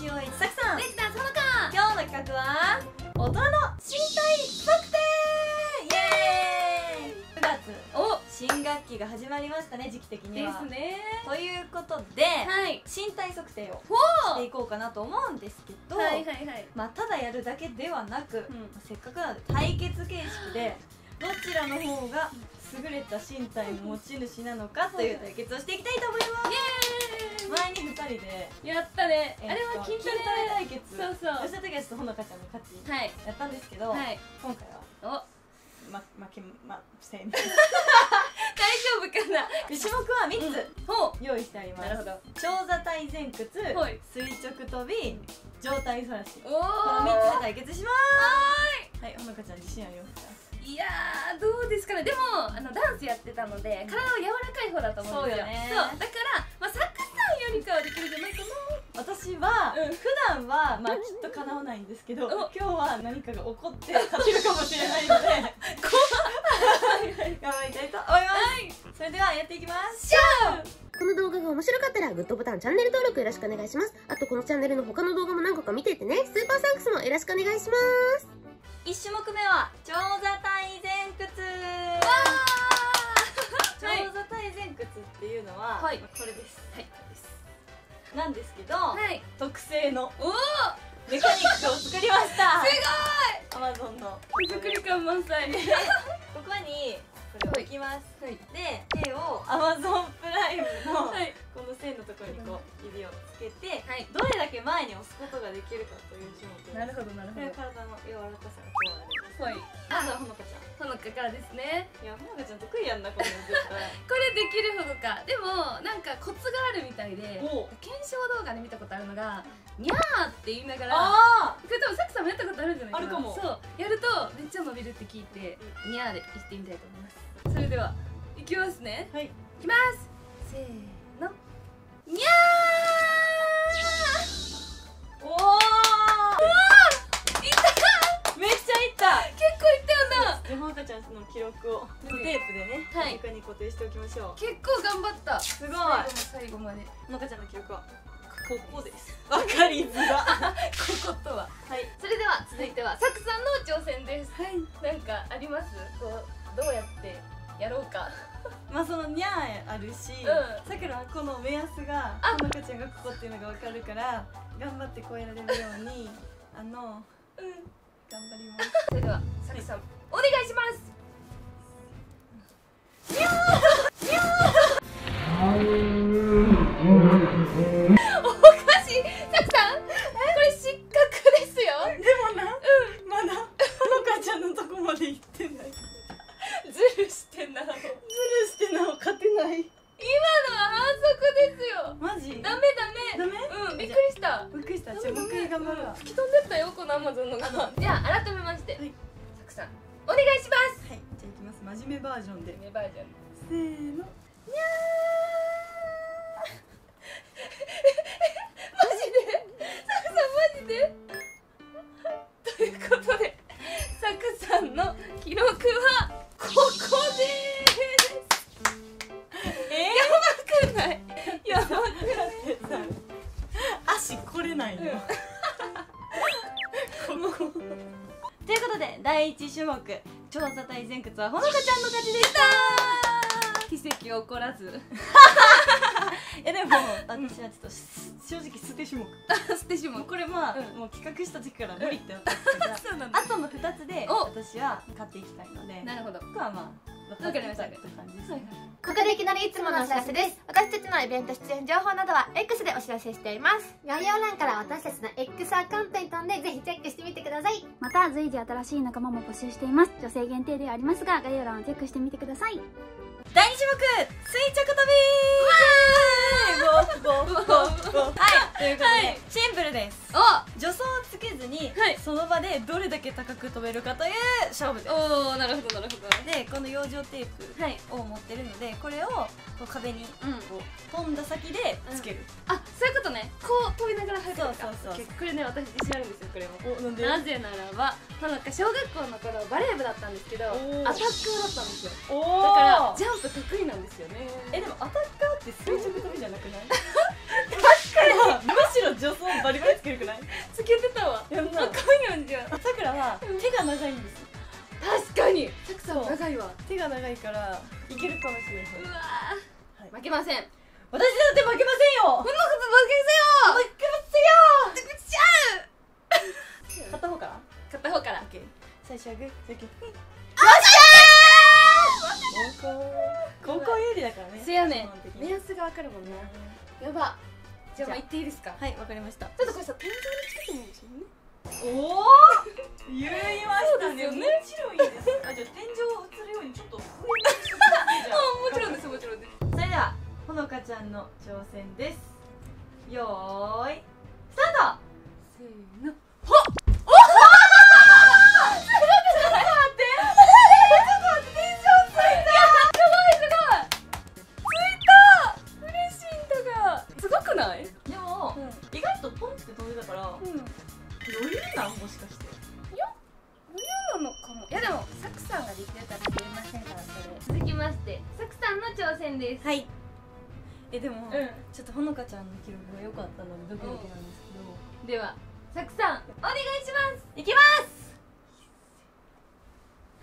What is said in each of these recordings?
塩一作さん。できたそのか。今日の企画は大人の身体測定。イエーイ。9月。お新学期が始まりましたね時期的には。ですね。ということで、はい。身体測定をほしていこうかなと思うんですけど、はいはいはい。まあ、ただやるだけではなく、ん。せっかくなので対決形式でどちらの方が優れた身体の持ち主なのかという対決をしていきたいと思います。前に2人で、やったね。あえっとれは筋トレ対決。そうそう。吉田時はちょっとほのかちゃんの勝ちはいやったんですけど、はい。今回は。お。ま負けません。大丈夫かな。種目は3つほ用意してあります、なるほど。長座体前屈はい。垂直跳び上体反らし。おこの3つで対決します。はいほのかちゃん自信ありますか？いやーどうですかね。でもあのダンスやってたので体は柔らかい方だと思うんですよ。そうよね。そうだから、まあ、サッカーさんよりかはできるんじゃないか私は、うん普段はまあきっと叶わないんですけどお今日は何かが起こって勝てるかもしれないので。頑張りたいと思います、それではやっていきましょうこの動画が面白かったらグッドボタン、チャンネル登録よろしくお願いします。あとこのチャンネルの他の動画も何個か見ていてね。スーパーサンクスもよろしくお願いします。1種目目は長座体前屈。はい。長座体前屈っていうのは、はい。これです。はい。なんですけど、はい。特製のおおメカニックを作りました。すアマゾンの。ごい手作り感満載。ここにこれを置きます、はい。で手をアマゾンプライムのはい線のところにこう指をつけて、はい。どれだけ前に押すことができるかという種目なるほどなるこれは体の柔らかさが問われますはい。まずはほのかちゃん。ほのかからですね。いやほのかちゃん得意やんなこの絶対。これできるほどか。でもなんかコツがあるみたいで検証動画で見たことあるのが「にゃー」って言いながらあこれ多分さくさんもやったことあるんじゃないかなあるかも。そう。やるとめっちゃ伸びるって聞いて「にゃー」で言ってみたいと思います。それではいきますね。あはい。いきます。せーのにゃーおおめっちゃいった結構いったよなじゃあほのかちゃんその記録をテープでね、はい床に固定しておきましょう結構頑張ったすごい最後の最後までほのかちゃんの記録はここですわかりづらこことははいそれでは続いてはさくさんの挑戦ですはいなんかありますこうどうやってやろうか。まあそのにゃーあるしうん。さくらはこの目安があ。ほのかちゃんがここっていうのがわかるから頑張って超えられるようにあのうん。頑張ります。それではさくさんお願いします。おかしいさくここ ということで第一種目調査体前屈はほのかちゃんの勝ちでした。奇跡起こらず。えでも私はちょっとす正直捨て種目。捨てしももうこれまあ、うん。もう企画した時から無理って分かってたから。そうなんだ。あとの2つでお。私は勝っていきたいので。なるほど。僕はまあわかりました。ここでいきなりいつものお知らせです。私たちのイベント出演情報などは X でお知らせしています。概要欄から私たちの X アカウントに飛んでぜひチェックしてみてください。また随時新しい仲間も募集しています。女性限定ではありますが概要欄をチェックしてみてください。第2種目垂直跳びわーということで、はい。シンプルです。お助走をつけずに、はい。その場でどれだけ高く飛べるかという勝負です。おおなるほどなるほど。でこの養生テープはい。を持ってるのでこれをこう壁にうん。こう飛んだ先でつける、あそういうことね。こう飛びながら入るそうそうそうこれね私自信あるんですよこれも。おなんで？なぜならばなんか小学校の頃バレー部だったんですけどアタッカーだったんですよ。おだからージャンプ得意なんですよね。えでもアタッカーって垂直跳びじゃなくない？確かにむしろ助走バリバリつけるくない？つけてたわ。やんな。あかんやんじゃんさくらは手が長いんです確かに。サクさん長いわ。手が長いからいけるかもしれない。うわはい。負けません。こんな私だって負けませんよ。こと負負けませんよ。けせよ。片 方から？片方から。最初はグー。じゃんけんよっしゃー。高校。高校有利だからね。せやね目安がわかるもんな。やばじゃあもう言っていいですか？はいわかりました。ちょっとこれさ天井につけてもいいですよね。おお言いましたね。もちろんいいです。あじゃあ天井を映るようにちょっとあもちろん。ですもちろんです。それではほのかちゃんの挑戦です。よーいスタート！せーの。嬉です。はい。えでも、うん。ちょっとほのかちゃんの記録が良かったのでドキドキなんですけど、ではサクさんお願いします。いきます。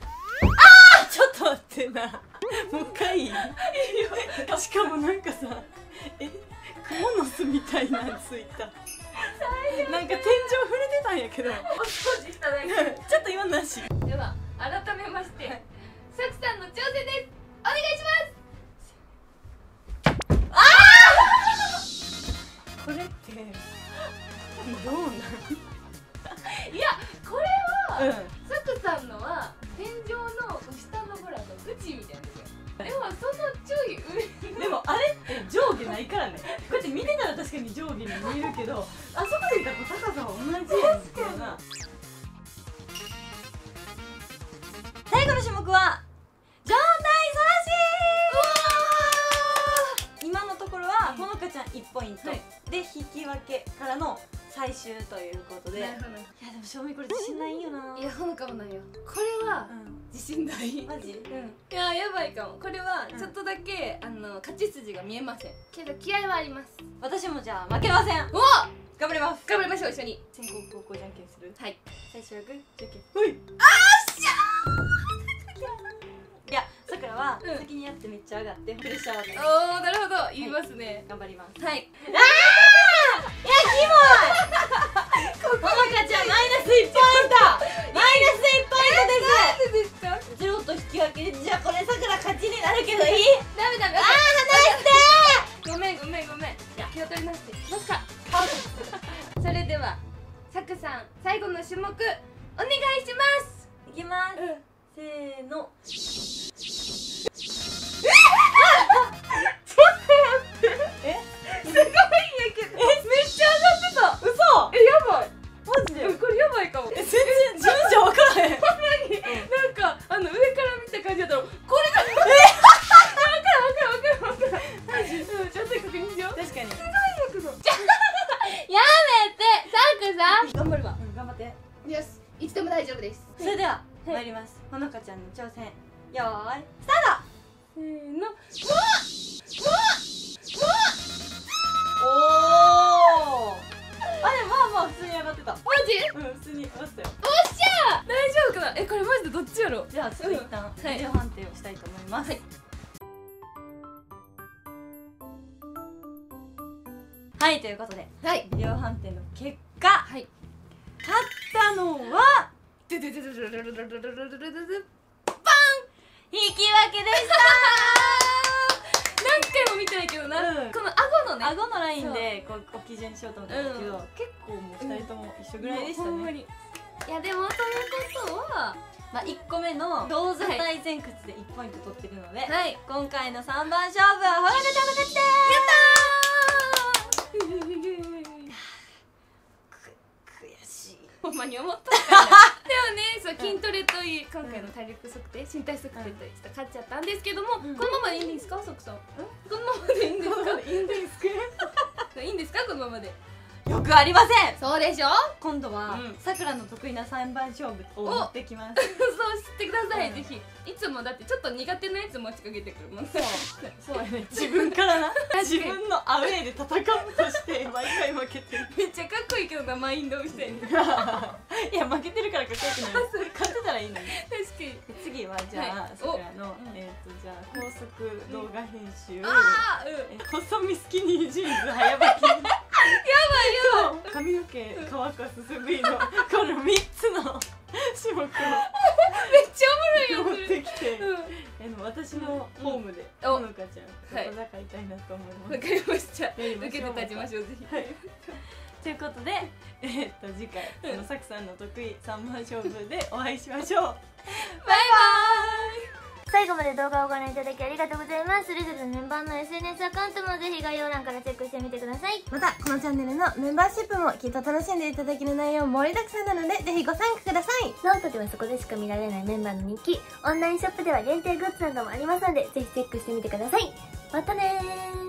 あちょっと待ってな。もう一回。しかもなんかさえクモの巣みたいなのついた。なんか天井触れてたんやけど。お掃除しただけ。ちょっと今なし。では改めまして、サクさんの挑戦ですこれってどうなんいやこれは、うん。サクさんのは天井の下のほらの縁みたいなでもそのちょい上にでもあれって上下ないからね。こうやって見てたら確かに上下に見えるけどあそほのかちゃん1ポイント、はい。で引き分けからの最終ということで。いやなるほど。でも正味これ自信ないよな。いやほのかもないよこれはうん。自信ない。マジ？うん。いややばいかも。これはうん。ちょっとだけ、あの勝ち筋が見えません。けど気合はあります。私もじゃあ負けません。お頑張ります。頑張りましょう一緒に。先攻後攻じゃんけんする。はい。最初はグー。じゃんけんほい。あーっしゃーらはうん。先にやってめっちゃ上がってプレッシャーだねおおなるほど。言いますね。頑張ります。はい。ほのかちゃんマイナス1ポイント。マイナス1ポイントです。なんでですかゼロと引き分けでじゃあこれさくら勝ちになるけどいい？ダメダメ。あーごめんごめんごめん。じゃあ気を取り直してますか。それではさくさん最後の種目お願いします。離していきます。うん。せーの大丈夫です。それでははい。参ります。ほのかちゃんの挑戦。よーいスターせーの。トおおあれまあまあ普通に上がってた。マジ？うん普通に上がってたよ。おっしゃ大丈夫かな？えこれマジでどっちやろ？じゃあちょっと一旦ビデオ判定をしたいと思います。はい。はいということではい。ビデオ判定の結果。はい。勝ったのはドゥドゥドゥドゥドゥドゥドゥドゥドゥドゥドゥドゥドゥ引き分けでした。何回も見てないけどな、うん。この顎のね。顎のラインでこうお基準にしようと思ったんですけど、うん。結構もう二人とも一緒ぐらいでしたね、ほんまに。いやでもということはまあ、1個目の同座対前屈で1ポイント取ってるので、はい。今回の3番勝負はほのかちゃんの勝ちです。悔しい。ほんまに思ったそう筋トレといい今回の体力測定身体測定といいちょっと勝っちゃったんですけども、うん。このままでいいんですか？ソクさん。このままでいいんですか？いいんですかいいんですか？このままでよくありません。そうでしょ？今度はうん。さくらの得意な3番勝負を持ってきます。そう知ってください、うんぜひ。いつもだってちょっと苦手なやつ持ちかけてくるもん。ねそう。やね。自分からな。自分のアウェーで戦うとして毎回負けてる。めっちゃかっこいいけどなマインドみたいな。いや負けてるからかっこよくない。勝ってたらいいのに。確かに。で次はじゃあ、はい。さくらの、うんえっ、とじゃあ高速動画編集、ああうん。え細身スキニージーンズ早履き。やばいやばい。髪の毛乾かすすぐいのこの3つの種目を。めっちゃおもろいよ。持ってきて、うん。えの私のホームでうんほのかちゃん。はい。と戦いたいなと思います、わかりました。やりましょう。受けて立ちましょうぜひ。はい。ということで、えーっと次回そのさくさんの得意3番勝負でお会いしましょう。バイバ最後まで動画をご覧いただきありがとうございます。それぞれのメンバーの SNS アカウントもぜひ概要欄からチェックしてみてください。またこのチャンネルのメンバーシップもきっと楽しんでいただける内容盛りだくさんなのでぜひご参加ください。ノートではそこでしか見られないメンバーの日記オンラインショップでは限定グッズなどもありますのでぜひチェックしてみてください。またねー